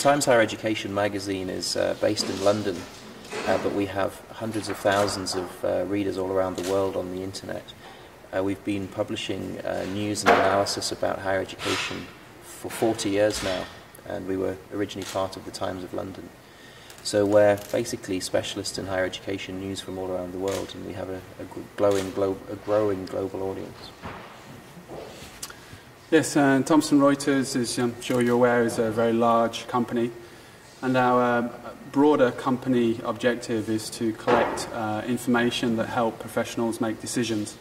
Times Higher Education magazine is uh, based in London, uh, but we have hundreds of thousands of uh, readers all around the world on the internet. Uh, we've been publishing uh, news and analysis about higher education for 40 years now, and we were originally part of the Times of London. So we're basically specialists in higher education news from all around the world, and we have a, a, glowing, glo- a growing global audience. Yes, uh, Thomson Reuters, as I'm sure you're aware, is a very large company, and our uh, broader company objective is to collect uh, information that help professionals make decisions.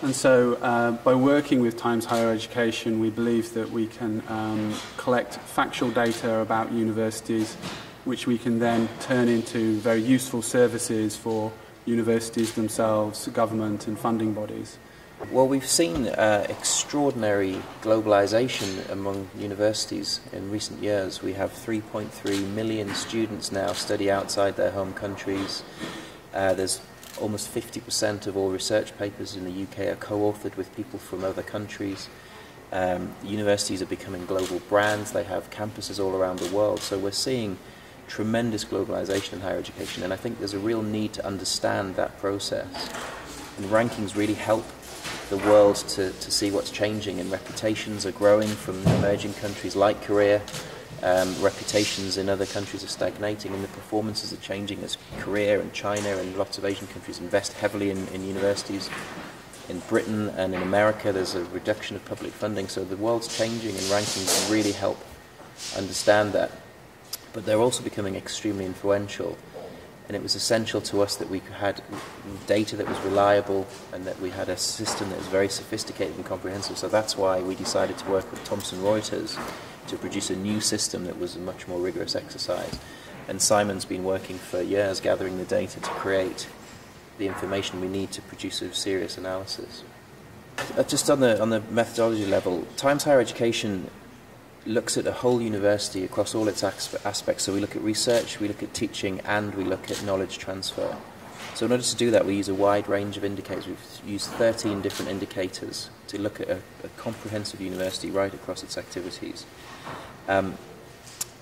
And so, uh, by working with Times Higher Education, we believe that we can um, collect factual data about universities, which we can then turn into very useful services for universities themselves, government, and funding bodies. Well, we've seen uh, extraordinary globalization among universities in recent years. We have 3.3 million students now study outside their home countries. Uh, there's almost 50% of all research papers in the UK are co-authored with people from other countries. Um, universities are becoming global brands. They have campuses all around the world. So we're seeing tremendous globalization in higher education, and I think there's a real need to understand that process. And rankings really help the world to, to see what's changing, and reputations are growing from emerging countries like Korea um, reputations in other countries are stagnating and the performances are changing as Korea and China and lots of Asian countries invest heavily in, in universities. In Britain and in America, there's a reduction of public funding, so the world's changing and rankings really help understand that. But they're also becoming extremely influential, and it was essential to us that we had data that was reliable and that we had a system that was very sophisticated and comprehensive. So that's why we decided to work with Thomson Reuters to produce a new system that was a much more rigorous exercise. And Simon's been working for years gathering the data to create the information we need to produce a serious analysis. Uh, just on the, on the methodology level, Times Higher Education looks at the whole university across all its aspects. So we look at research, we look at teaching, and we look at knowledge transfer. So in order to do that, we use a wide range of indicators. We've used 13 different indicators to look at a, a comprehensive university right across its activities. Um,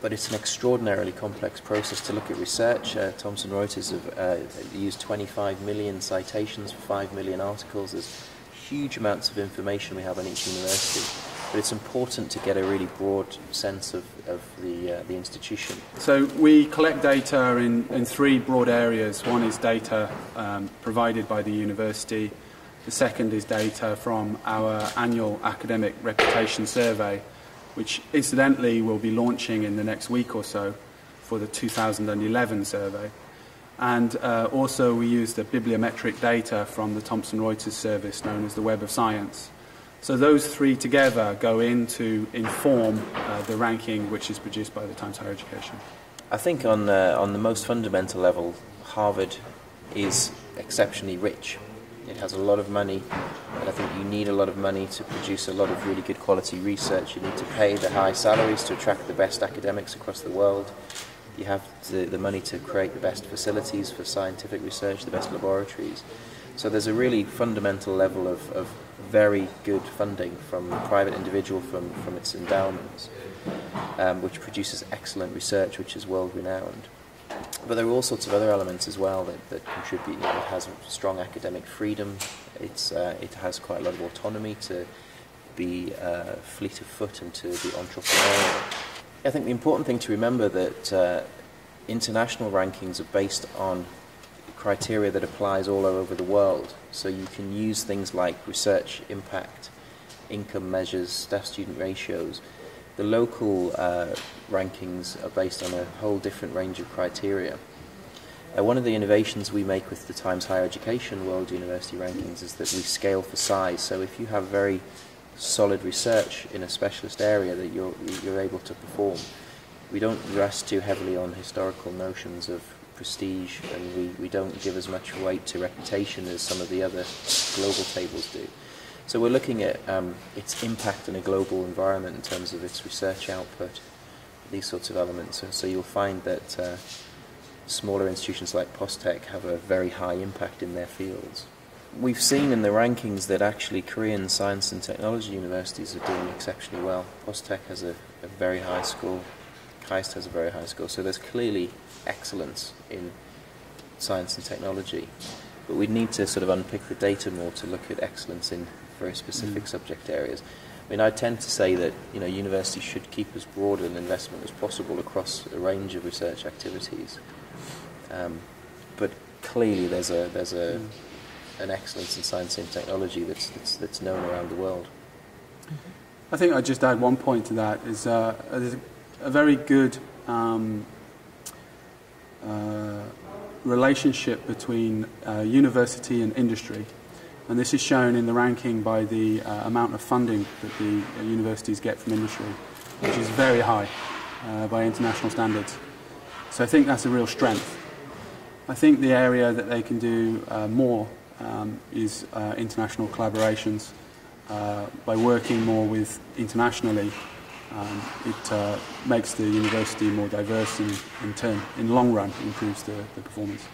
but it's an extraordinarily complex process to look at research. Uh, Thomson Reuters have uh, used 25 million citations for 5 million articles. There's huge amounts of information we have on each university. But it's important to get a really broad sense of, of the, uh, the institution. So we collect data in, in three broad areas. One is data um, provided by the university. The second is data from our annual academic reputation survey which incidentally will be launching in the next week or so for the 2011 survey. And uh, also we use the bibliometric data from the Thomson Reuters service known as the Web of Science. So those three together go in to inform uh, the ranking which is produced by the Times Higher Education. I think on, uh, on the most fundamental level, Harvard is exceptionally rich it has a lot of money, and I think you need a lot of money to produce a lot of really good quality research. You need to pay the high salaries to attract the best academics across the world. You have the, the money to create the best facilities for scientific research, the best laboratories. So there's a really fundamental level of, of very good funding from the private individual, from, from its endowments, um, which produces excellent research, which is world renowned. But there are all sorts of other elements as well that, that contribute. You know, it has strong academic freedom. It's, uh, it has quite a lot of autonomy to be uh, fleet of foot and to be entrepreneurial. I think the important thing to remember that uh, international rankings are based on criteria that applies all over the world. So you can use things like research impact, income measures, staff-student ratios, the local uh, rankings are based on a whole different range of criteria. Uh, one of the innovations we make with the Times Higher Education World University Rankings is that we scale for size. So if you have very solid research in a specialist area that you're, you're able to perform, we don't rest too heavily on historical notions of prestige and we, we don't give as much weight to reputation as some of the other global tables do. So we're looking at um, its impact in a global environment in terms of its research output, these sorts of elements. So, so you'll find that uh, smaller institutions like POSTECH have a very high impact in their fields. We've seen in the rankings that actually Korean science and technology universities are doing exceptionally well. POSTECH has a, a very high score, KAIST has a very high score. So there's clearly excellence in science and technology. But we need to sort of unpick the data more to look at excellence in very specific mm. subject areas. I mean, I tend to say that you know universities should keep as broad an investment as possible across a range of research activities. Um, but clearly, there's a there's a mm. an excellence in science and technology that's that's, that's known around the world. I think I'd just add one point to that is uh, there's a, very good um, uh, relationship between uh, university and industry. And this is shown in the ranking by the uh, amount of funding that the uh, universities get from industry, which is very high uh, by international standards. So I think that's a real strength. I think the area that they can do uh, more um, is international collaborations. by working more with internationally, um, it makes the university more diverse and in turn, in the long run, improves the, the performance.